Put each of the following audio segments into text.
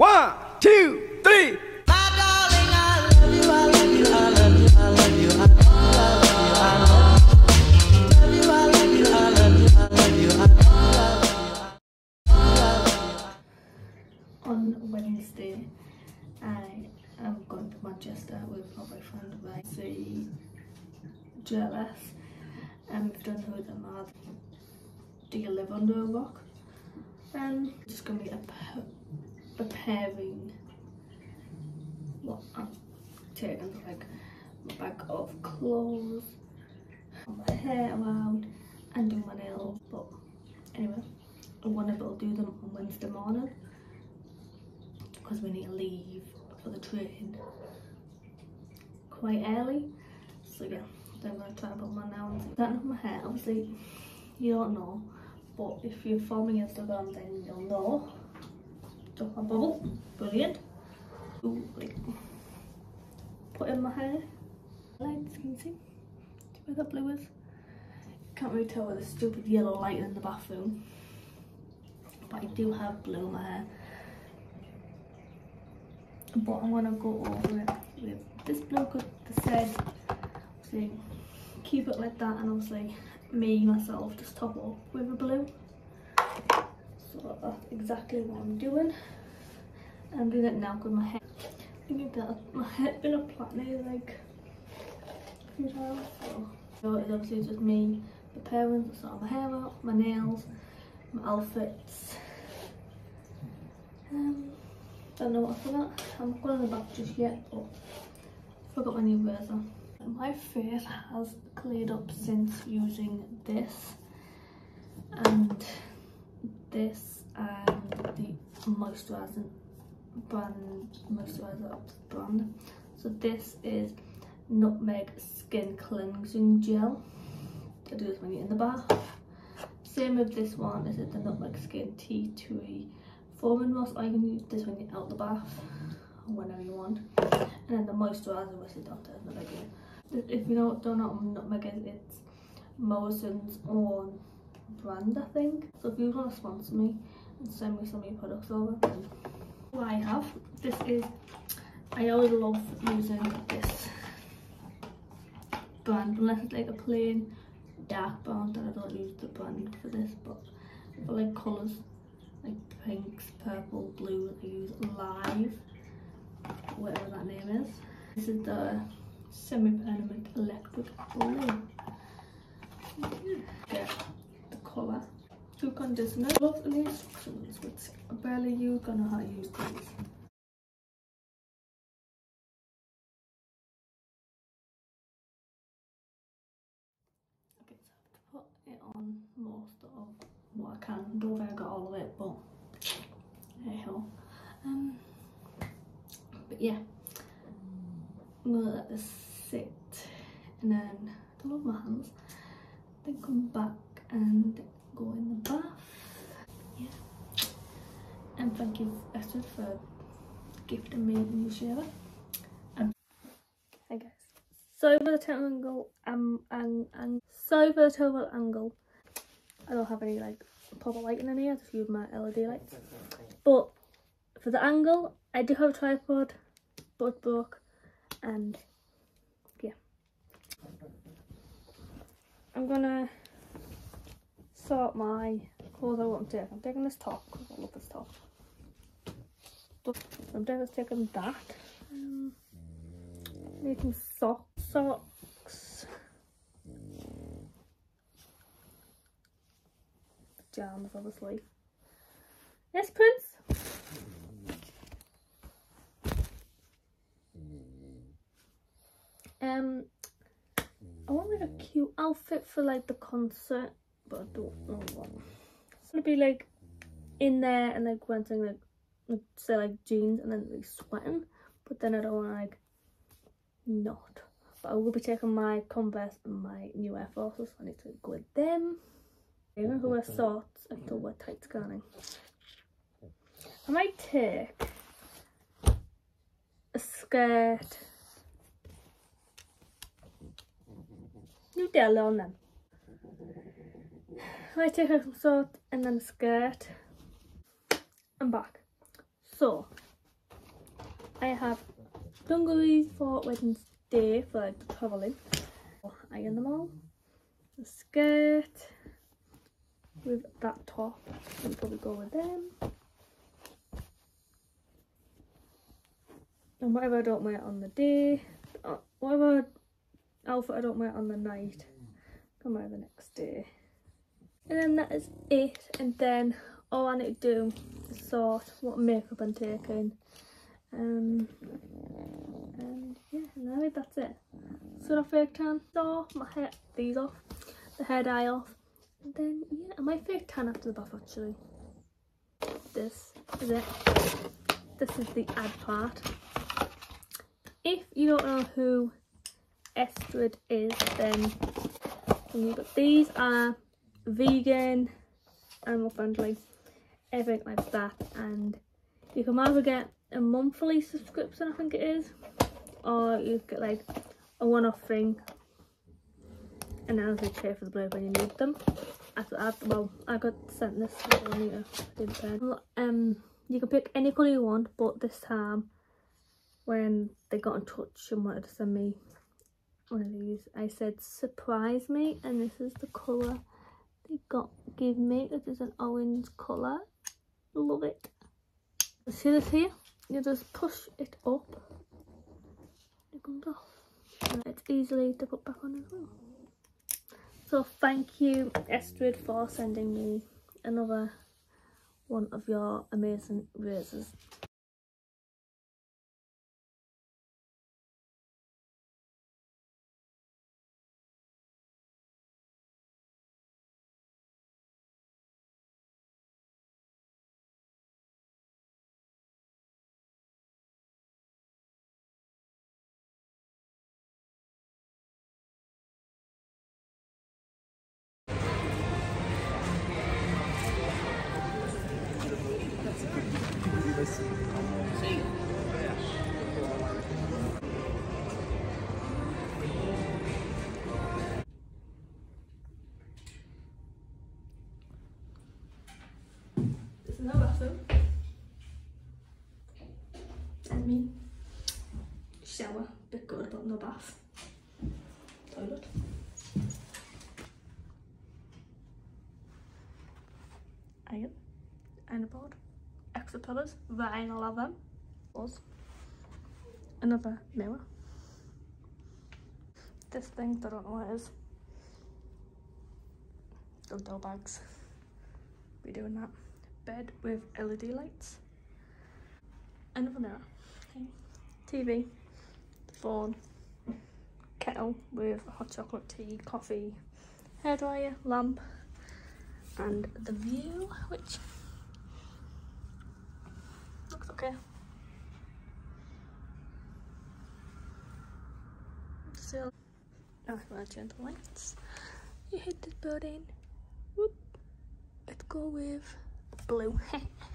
One, two, three. On Wednesday, I am going to Manchester with my boyfriend. I see JLS, and we've done who them are. Do you live under a rock? And just gonna be a preparing what I'm taking like my bag of clothes, my hair around, and do my nails. But anyway, I want to do them on Wednesday morning because we need to leave for the train quite early. So yeah, then I'm gonna try and put my nails. Don't have my hair, obviously you don't know, but if you follow me Instagram then you'll know. A bubble, brilliant. Ooh, like put in my hair. Lights, can you see? See where the blue is? Can't really tell with the stupid yellow light in the bathroom. But I do have blue in my hair but I'm gonna go over it with this blue cut that said obviously keep it like that and obviously me myself just top up with a blue so that's exactly what I'm doing I'm doing it now because my hair. I think that. My hair's been applied like a few times so, so it's obviously just me preparing to sort my hair out, my nails, my outfits. Um, don't know what for that. I'm not going to the back just yet, but I forgot my new razor. My face has cleared up since using this and this and the moisturising brand moisturizer up to the brand. So this is Nutmeg Skin Cleansing Gel. I do this when you're in the bath. Same with this one, is it the Nutmeg Skin Tea Tree foaming mask I oh, can use this when you're out the bath or whenever you want and then the moisturizer which is the regular if you don't, don't know what nutmeg is it's Morrison's own brand I think so if you want to sponsor me and send me some of your products over what I have this is I always love using this brand unless it's like a plain dark brown then I don't use the brand for this but for like colours like pinks, purple, blue. I use Live, whatever that name is. This is the semi-permanent electric blue. Get the colour. At the instructions, which barely you gonna how to use these. Okay, so I have to put it on most of what I can. Don't think I got all of it, but hey. Um, but yeah, I'm gonna let this sit and then fill off my hands, then come back and go in the bath. Yeah. And thank you, Estrid, for gifting me a new shaver. Um, hey guys. Sorry for the technical um and and the terrible angle. I don't have any like proper lighting in here, I just use my LED lights. But for the angle, I do have a tripod, but it broke, and yeah. I'm gonna sort my clothes out what I'm taking. I'm taking this top, because I love this top. I'm definitely taking that. Um, making socks, socks jams, obviously. Yes, Prince? Um, I wanted a cute outfit for like the concert, I don't know what. It's gonna be like in there and like wearing like, like say like jeans and then like sweating, but then I don't want to like not. But I will be taking my Converse and my new Air Forces. I need to go with them. I don't know who wear shorts until we're tight scanning. I might take a skirt. You tell on them. I take a short and then a skirt and back. So I have dungarees for Wednesday for like travelling. Iron them all. The skirt with that top. I'll probably go with them. And whatever I don't wear on the day, uh, whatever outfit I don't wear on the night, come wear the next day. And then that is it. And then all I need to do is sort what makeup I'm taking. Um, and yeah, and that's it. So I fake tan off, my hair, these off, the hair dye off. And then yeah, I might fake tan after the bath actually. This is it. This is the ad part. If you don't know who Estrid is, then these are vegan, animal friendly, everything like that. And you can either get a monthly subscription, I think it is, or you get like a one-off thing and then you pay for the blue when you need them. I, I, well, I got sent this, to do Um, you can pick any colour you want, but this time when they got in touch and wanted to send me one of these, I said surprise me, and this is the colour they got give me. It is an orange colour. Love it. See this here? You just push it up. It comes off. And it's easily to put back on as well. So thank you Estrid for sending me another one of your amazing razors. Me. Shower, bit good but no bath. Toilet. Iron. Iron board. Extra pillars. Vinyl of them. Was. Another mirror. This thing, I don't know what it is. Dildo bags. Be doing that bed with LED lights, another mirror, TV, phone, kettle with hot chocolate tea, coffee, hairdryer, lamp, and the view, which looks okay. Still, now if I turn the lights, you hit this building. Whoop. Let's go with blue.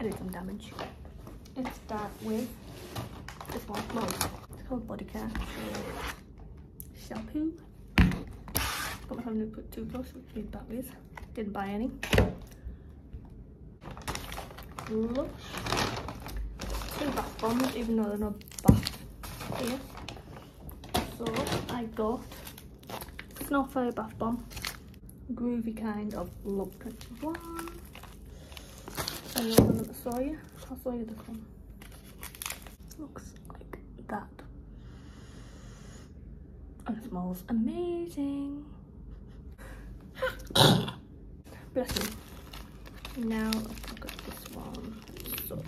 I did some damage. Let's start with this one. Well, it's called body care. shampoo. Got my family to put toothbrush, which need batteries. Didn't buy any. Lush. Two bath bombs, even though they're not bath here. So I got Snow Fairy Bath Bomb groovy kind of Love 21. And then you. I'll show you this one. Looks like that. And it smells amazing. Bless you. Now I've got this one.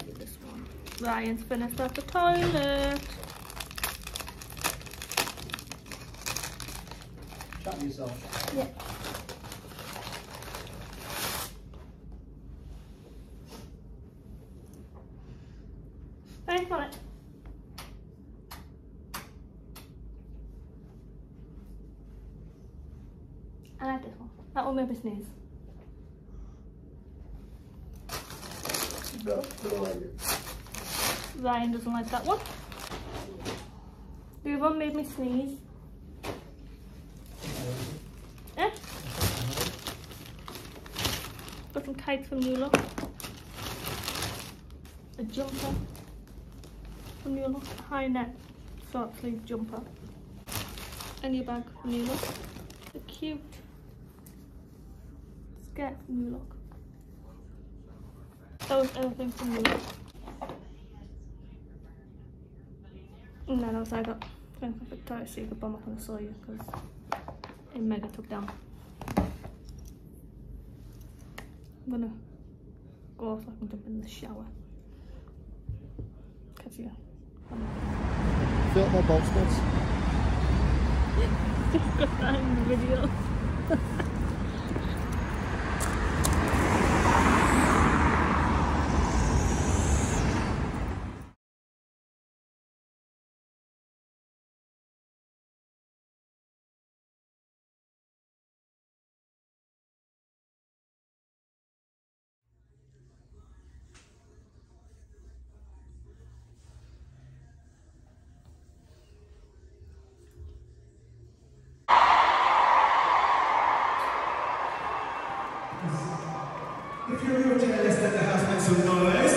You this one. Ryan's finished at the toilet. Shut yourself. Yeah. Thanks for it. I like this one. That one made me sneeze. No, no, Ryan doesn't like that one. The one made me sneeze. Yeah? Got some kites from New Look. a jumper from New Look, high neck short sleeve jumper, and your bag from New Look, a cute skirt from New Look. That was everything from New Look. And then also I got something from Victoria's Secret, but I'm not going to show you because it mega took down. I'm gonna go off so I can jump in the shower. Catch you. Up my bald spots. got that in the video. If you're real JLS, let the house make some noise.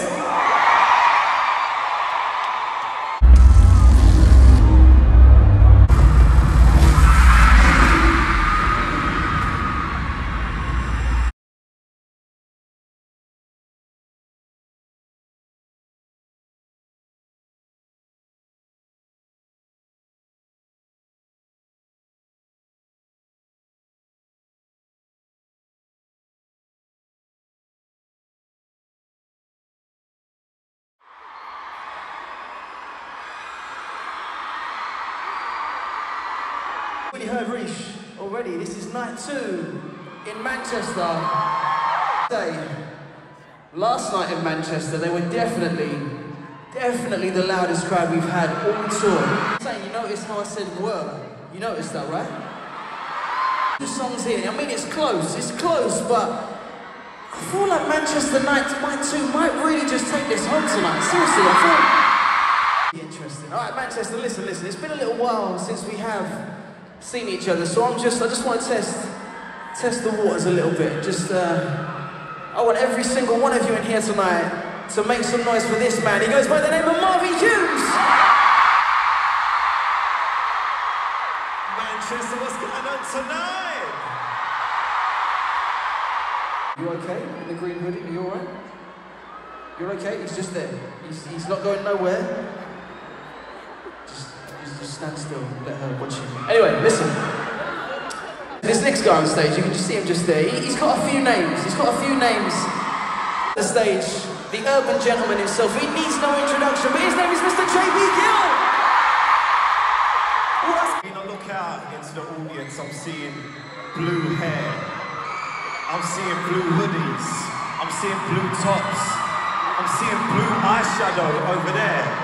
Already. This is night two in Manchester. Last night in Manchester, they were definitely, definitely the loudest crowd we've had all tour. Saying, you notice how I said were? You noticed that, right? The song's here. I mean, it's close. It's close, but I feel like Manchester Night Night Two might really just take this home tonight. Seriously, I feel. Interesting. All right, Manchester. Listen, listen. It's been a little while since we have seen each other, so I'm just, I just want to test, test the waters a little bit. Just, uh, I want every single one of you in here tonight to make some noise for this man. He goes by the name of Marvin Humes. Manchester, what's going on tonight? You okay in the green hoodie? Are you alright? You're okay? He's just there. He's, he's not going nowhere. Stand still. Let her watch you. Anyway, listen. This next guy on stage, you can just see him just there. He, he's got a few names. He's got a few names. The stage, the urban gentleman himself. He needs no introduction, but his name is Mr. J.B. Gill. When I look out into the audience, I'm seeing blue hair. I'm seeing blue hoodies. I'm seeing blue tops. I'm seeing blue eyeshadow over there.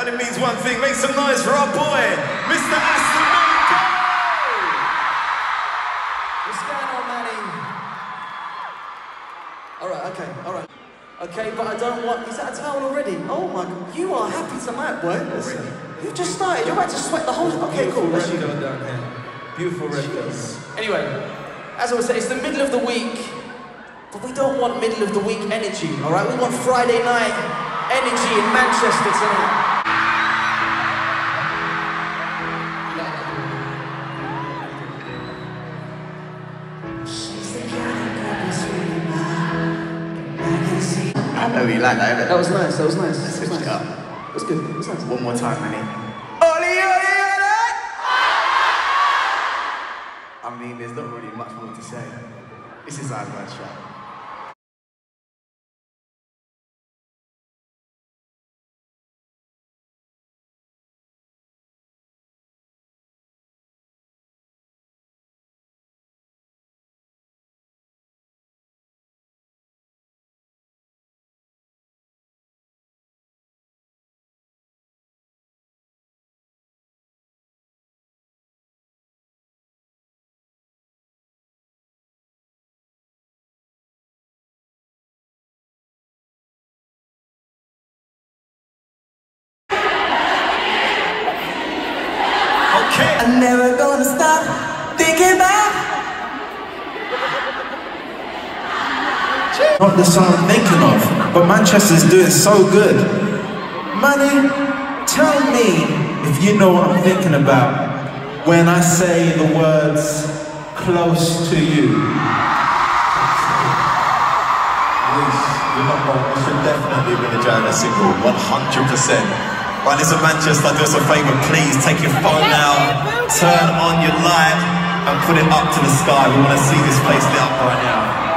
It only means one thing. Make some noise for our boy, Mr. Aston. What's going on, Manny? Alright, okay, alright. Okay, but I don't want. Is that a towel already? Oh my god. You are happy tonight, boy. Listen. You've just started. You're about to sweat the whole. Okay, cool. Let's you. down here. Beautiful red Anyway, as I was saying, it's the middle of the week, but we don't want middle of the week energy, alright? We want Friday night energy in Manchester tonight. I know you like that, That was nice, that was nice. That was Switch nice. it up. That was good, that was nice. One more time, Manny. Oli, oli, oli! I mean, there's not really much more to say. This is our first track. I'm never gonna stop thinking about Not the song I'm thinking of, but Manchester's doing so good. Money, tell me if you know what I'm thinking about when I say the words close to you. Reece, you're not wrong. You should definitely win the Joanna single, 100%. Right, listen, Manchester, do us a favour, please. Take your phone out, turn on your light, and put it up to the sky. We want to see this place lit up right now.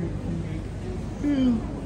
Good